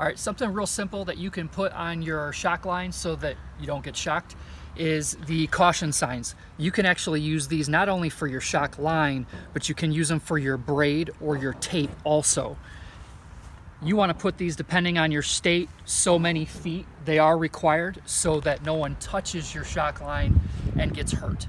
All right, something real simple that you can put on your shock line so that you don't get shocked is the caution signs. You can actually use these not only for your shock line, but you can use them for your braid or your tape also. You want to put these, depending on your state, so many feet they are required so that no one touches your shock line and gets hurt.